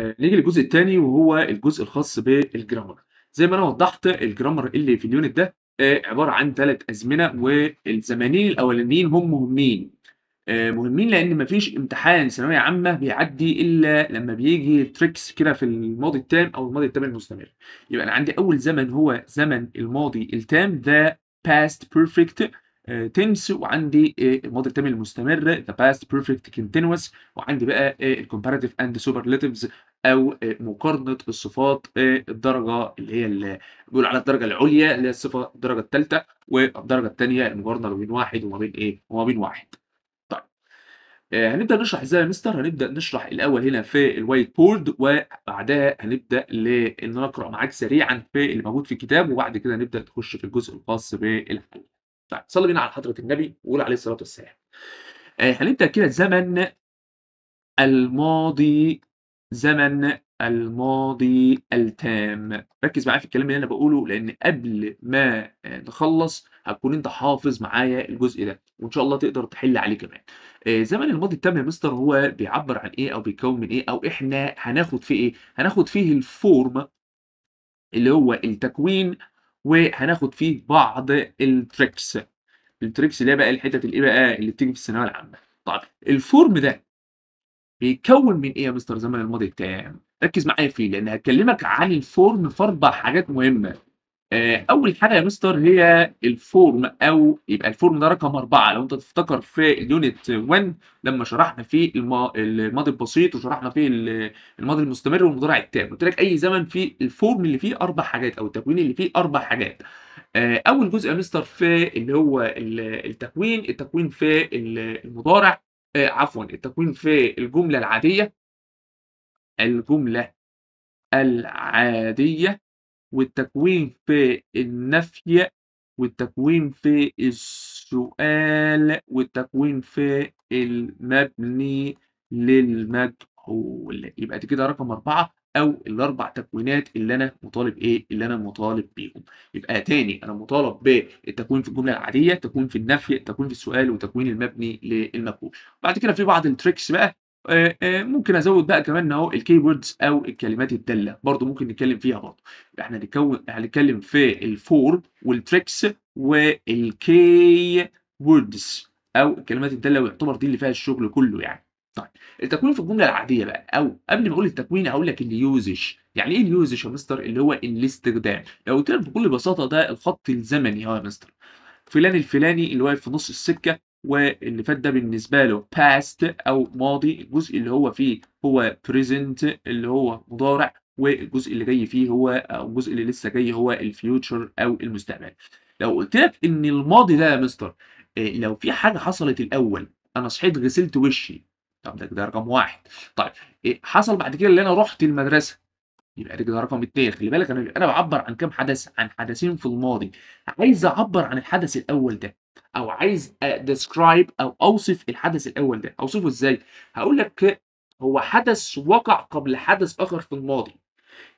آآ نيجي للجزء التاني وهو الجزء الخاص بالجرامر. زي ما أنا وضّحت الجرامر اللي في الunit ده آآ عبارة عن 3 أزمنة والزمنين الأولانيين هم مهمين. آآ مهمين لإن ما فيش امتحان ثانوية عامة بيعدّي إلا لمّا بييجي tricks كده في الماضي التام أو الماضي التام المستمر. يبقى أنا عندي أول زمن هو زمن الماضي التام ده past perfect tense وعندي الماضي التام المستمر the past perfect continuous وعندي بقى آآ الcomparative and آآ مقارنة الصفات آآ الدرجة اللي هي ال بيقولوا عليها الدرجة العُليا اللي هي الصفة الدرجة التالتة، والدرجة التانية المقارنة ما بين واحد وما بين إيه، وما بين واحد. طيب. آآ هنبدأ نشرح إزاي يا مستر؟ هنبدأ نشرح الأول هنا في الwhite board وبعدها إن أنا أقرأ معاك سريعًا في اللي موجود في الكتاب وبعد كده نبدأ نخش في الجزء الخاص بالحل. طيب صلّي بينا على حضرة النبي وقول عليه الصلاة والسلام. آآ هنبدأ كده زمن الماضي زمن الماضي التام. ركّز معايا في الكلام اللي أنا باقوله لإن قبل ما نخلّص هتكون أنت حافظ معايا الجزء ده، وإن شاء الله تقدر تحل عليه كمان. آآ زمن الماضي التام يا مستر هو بيعبّر عن إيه أو بيتكوّن من إيه أو إحنا هناخد فيه إيه؟ هناخد فيه الform اللي هو التكوين وهناخد فيه بعض الtricks. الtricks اللي هي بقى الحتت الإيه بقى، اللي بتيجي في الثانوية العامة. طيب الform ده بيتكوّن من إيه يا مستر زمن الماضي التام؟ ركّز معايا فيه لإن هاكلّمك عن الform في 4 حاجات مهمة. آآ أول حاجة يا مستر هي الform أو يبقى الform ده رقم 4 لو أنت تفتكر في الunit 1 لمّا شرحنا فيه الما الماضي البسيط وشرحنا فيه ال الماضي المستمر والمضارع التام. قُلت لك أي زمن فيه الform اللي فيه 4 حاجات أو التكوين اللي فيه 4 حاجات. آآ أول جزء يا مستر في اللي هو ال التكوين، التكوين في ال المضارع آآ عفوًا التكوين في الجملة العادية الجملة العادية والتكوين في النفي والتكوين في السؤال والتكوين في المبني للمجهول. يبقى دي كده رقم 4 أو ال4 تكوينات اللي أنا مطالب إيه، اللي أنا مطالب بيهم. يبقى تاني أنا مطالب بالتكوين في الجملة العادية، التكوين في النفي، التكوين في السؤال، وتكوين المبني للمجهول. بعد كده في بعض الtricks بقى آآ آآ ممكن أزوّد بقى كمان أهو الkeywords أو الكلمات الدالة، برضه ممكن نتكلّم فيها إحنا هنتكوّن هنتكلّم في الform والtricks والkeywords أو الكلمات الدالة ويعتبر دي اللي فيها الشغل كُلّه يعني. طيب التكوين في الجملة العادية بقى أو قبل ما أقول التكوين هاقول لك الusage. يعني إيه الusage يا مستر؟ اللي هو الاستخدام. لو قُلت لك بكل بساطة ده الخط الزمني أهو يا مستر. فلان الفلاني اللي واقف في نُص السكة واللي فات ده بالنسبة له past أو ماضي، الجزء اللي هو فيه هو present اللي هو مضارع، والجزء اللي جاي فيه هو أو الجزء اللي لسه جاي هو الfuture أو المستقبل. لو قُلت لك إن الماضي ده يا مستر آآ لو في حاجة حصلت الأول، أنا صحيت غسلت وشّي، طب ده ده رقم 1. طيب آآ حصل بعد كده اللي أنا رُحت المدرسة، يبقى ده كده رقم 2. خلّي بالك أنا أنا باعبّر عن كام حدث؟ عن حدثين في الماضي. عايز أعبّر عن الحدث الأول ده أو عايز describe أو أوصف الحدث الأول ده، أوصفه إزاي؟ هاقول لك هو حدث وقع قبل حدث آخر في الماضي.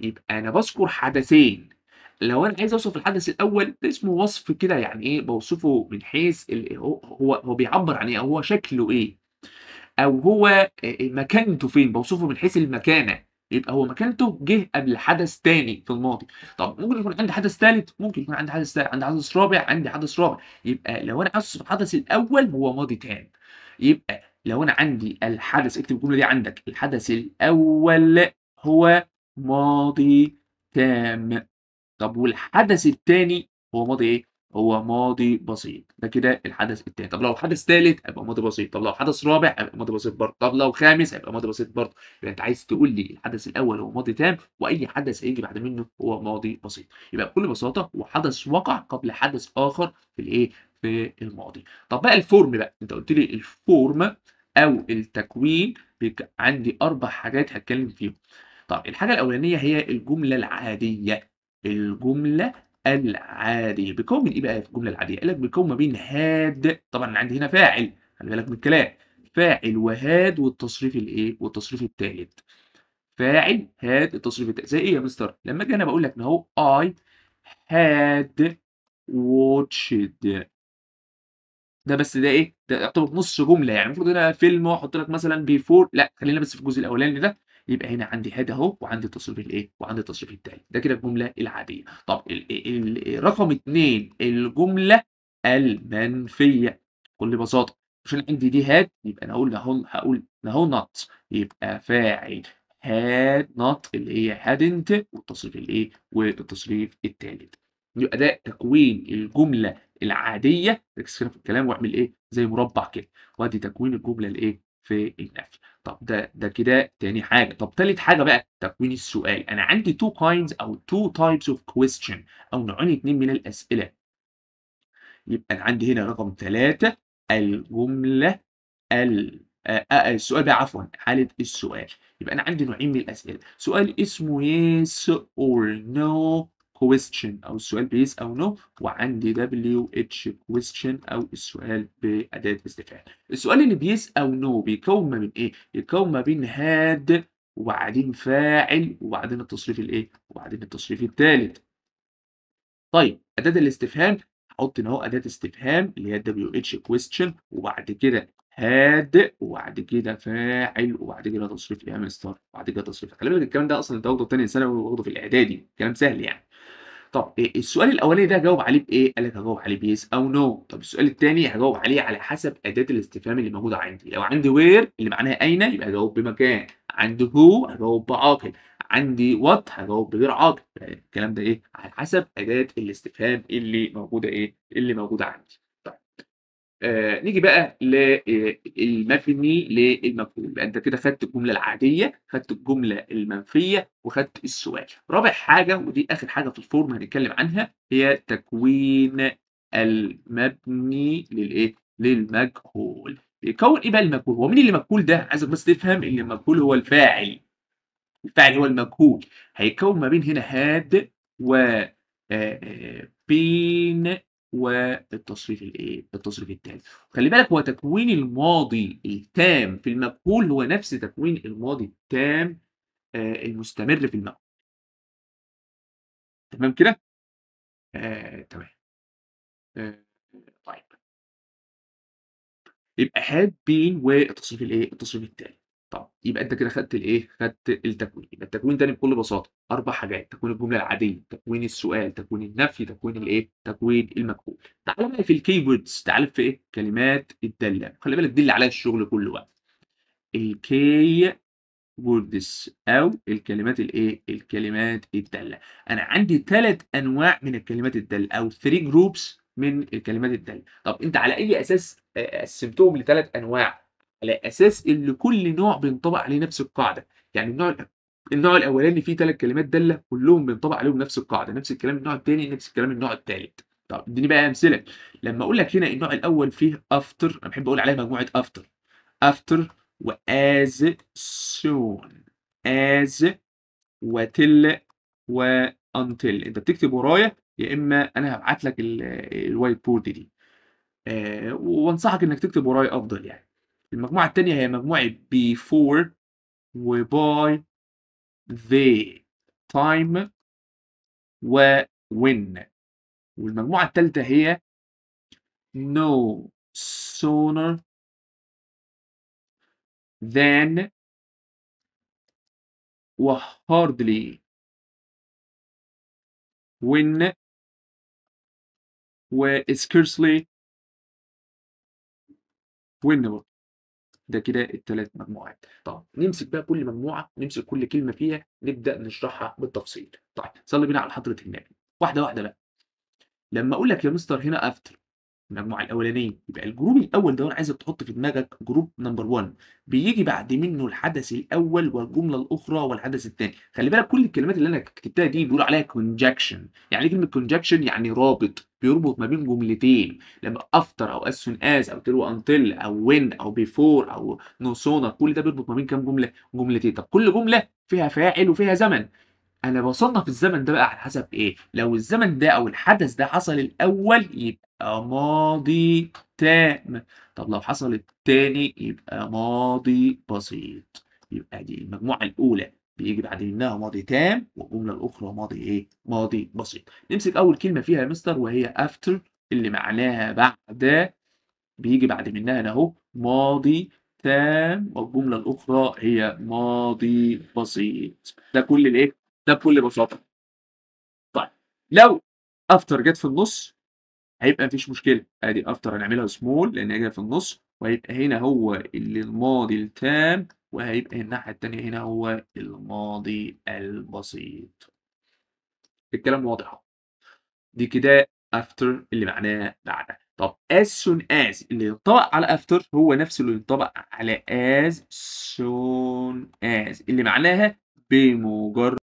يبقى أنا باذكر حدثين. لو أنا عايز أوصف الحدث الأول ده اسمه وصف كده يعني إيه، باوصفه من حيث هو هو بيعبّر عن إيه، أو هو شكله إيه، أو هو آآ مكانته فين، باوصفه من حيث المكانة. يبقى هو مكانته جه قبل حدث تاني في الماضي. طب ممكن يكون عندي حدث تالت، ممكن يكون عندي حدث تا عندي حدث رابع، عندي حدث رابع. يبقى لو عايز أوصف الحدث الأول هو ماضي تام. يبقى لو أنا عندي الحدث اكتب الجملة دي عندك، الحدث الأول هو ماضي تام. طب والحدث التاني هو ماضي إيه؟ هو ماضي بسيط. ده كده الحدث التاني. طب لو حدث تالت هيبقى ماضي بسيط، طب لو حدث رابع هيبقى ماضي بسيط برضه، طب لو خامس هيبقى ماضي بسيط برضه. يبقى أنت عايز تقول لي الحدث الأول هو ماضي تام وأي حدث هييجي بعد منه هو ماضي بسيط. يبقى بكل بساطة هو حدث وقع قبل حدث آخر في الإيه، في الماضي. طب بقى الform بقى، أنت قُلت لي الform أو التكوين عندي 4 حاجات هاتكلّم فيهم. طب الحاجة الأولانية هي الجملة العادية. الجملة العادية. بيتكوّن من إيه بقى في الجملة العادية؟ قال لك بيتكوّن ما بين had طبعًا عندي هنا فاعل، خلّي بالك من الكلام. فاعل وhad والتصريف الإيه، والتصريف التالت. فاعل، had، التصريف التالت. زي إيه يا مستر؟ لمّا آجي أنا باقول لك أهو I had watched ده بس ده إيه، ده يعتبر نُص جملة، يعني المفروض هنا فيلم وأحط لك مثلًا before لأ، خلّينا بس في الجزء الأولاني ده، يبقى هنا عندي هاد اهو وعندي التصريف الايه؟ وعندي التصريف التالي ده كده الجملة العادية. طب رقم اتنين الجملة المنفية. بكل بساطه عشان عندي دي هاد يبقى أنا هقول هقول هقول اهو نوت يبقى فاعل had not اللي هي hadn't والتصريف الايه؟ والتصريف الثالث يبقى ده تكوين الجملة العادية. ركز كده في الكلام واعمل إيه؟ زي مربع كده. وأدي تكوين الجملة الإيه؟ في النفي. طب ده ده كده تاني حاجة. طب تالت حاجة بقى تكوين السؤال. أنا عندي two kinds أو two types of question أو نوعين اتنين من الأسئلة. يبقى أنا عندي هنا رقم ثلاثة الجملة ال آه آه السؤال بقى عفوا حالة السؤال. يبقى أنا عندي نوعين من الأسئلة. سؤال اسمه yes or no question أو السؤال ب yes أو no وعندي WH question أو السؤال بأداة استفهام السؤال اللي ب yes أو no بيكون ما بين إيه؟ يكون ما بين had وبعدين فاعل وبعدين التصريف الإيه؟ وبعدين التصريف الثالث طيب أداة الاستفهام هحط هنا أهو أداة استفهام اللي هي WH question وبعد كده had وبعد كده فاعل وبعد كده تصريف يا مستر وبعد كده تصريف خلي بالك الكلام ده أصلا أنت واخده في ثانية ثانوي واخده في الإعدادي كلام سهل يعني طب إيه السؤال الأولاني ده هجاوب عليه بإيه؟ قال لك هجاوب عليه ب yes أو no. طب السؤال الثاني هجاوب عليه على حسب أداة الاستفهام اللي موجودة عندي لو عندي where اللي معناها أين يبقى هجاوب بمكان عندي who هجاوب بعاقل عندي what هجاوب بغير عاقل الكلام ده إيه؟ على حسب أداة الاستفهام اللي موجودة إيه؟ اللي موجودة عندي آه نيجي بقى للمبني للمفعول يبقى انت كده خدت الجملة العادية خدت الجملة المنفية وخدت السؤال. رابع حاجة ودي آخر حاجة في ال form هنتكلم عنها هي تكوين المبني للإيه؟ للمجهول. بيكون إيه بقى المجهول؟ هو مين اللي مجهول ده؟ عايزك بس تفهم إن المجهول هو الفاعل. الفاعل هو المجهول. هيكون ما بين هنا هاد و بين والتصريف الايه؟ التصريف الثالث خلي بالك هو تكوين الماضي التام في المجهول هو نفس تكوين الماضي التام آه المستمر في المجهول تمام كده؟ آه تمام. آه طيب. يبقى had been والتصريف الايه؟ التصريف الثالث طب يبقى أنت كده خدت الإيه؟ خدت التكوين يبقى التكوين تاني بكل بساطة أربع حاجات تكوين الجملة العادية تكوين السؤال تكوين النفي تكوين الإيه؟ تكوين المجهول تعالى بقى في ال key words تعالى في إيه؟ كلمات الداله خلي بالك دي اللي عليها الشغل كله بقى ال key words أو الكلمات الإيه؟ الكلمات الداله أنا عندي ثلاث أنواع من الكلمات الداله أو 3 groups من الكلمات الداله طب أنت على أي أساس قسمتهم لثلاث أنواع؟ على أساس إن كل نوع بينطبق عليه نفس القاعدة. يعني النوع النوع الأولاني فيه ثلاث كلمات دالة كلهم بينطبق عليهم نفس القاعدة نفس الكلام النوع الثاني نفس الكلام النوع الثالث طب اديني بقى أمثلة. لما أقول لك هنا النوع الأول فيه after أنا بحب أقول عليها مجموعة after after و as soon as و till و until أنت بتكتب ورايا يا إما أنا هبعت لك ال white board دي. آه وأنصحك إنك تكتب ورايا أفضل يعني. المجموعة التانية هي مجموعة before و by the time و when والمجموعة التالتة هي no sooner than و hardly when و scarcely when ده كده الثلاث مجموعات. طب نمسك بقى كل مجموعة نمسك كل كلمة فيها نبدأ نشرحها بالتفصيل. طيب صلي بينا على حضرة النبي. واحدة واحدة بقى. لما أقول لك يا مستر هنا after المجموعة الأولانية. يبقى ال group الأول ده أنا عايزك تحط في دماغك group number 1 بيجي بعد منه الحدث الأول والجملة الأخرى والحدث الثاني. خلي بالك كل الكلمات اللي أنا كتبتها دي بيقولوا عليها conjunction يعني كلمة conjunction يعني رابط بيربط ما بين جملتين. لما after أو as as أو تلو انتل أو when أو before أو sooner كل ده بيربط ما بين كام جملة؟ جملتين. طب كل جملة فيها فاعل وفيها زمن. أنا بصنف الزمن ده بقى على حسب إيه. لو الزمن ده أو الحدث ده حصل الأول يبقى ماضي تام. طب لو حصل التاني يبقى ماضي بسيط. يبقى دي المجموعة الأولى. بيجي بعد منها ماضي تام والجملة الأخرى ماضي إيه؟ ماضي بسيط. نمسك أول كلمة فيها يا مستر وهي after اللي معناها بعد. بيجي بعد منها أهو ماضي تام والجملة الأخرى هي ماضي بسيط. ده كل الإيه؟ ده بكل بساطة. طيب لو after جت في النُص هيبقى ما فيش مشكلة، آدي after هنعملها small لإن هي جاية في النُص وهيبقى هنا هو اللي الماضي التام وهيبقى الناحية التانية هنا هو الماضي البسيط. الكلام واضح. دي كده after اللي معناها بعد. طب as soon as اللي ينطبق على after هو نفسه اللي ينطبق على as soon as اللي معناها بمجرد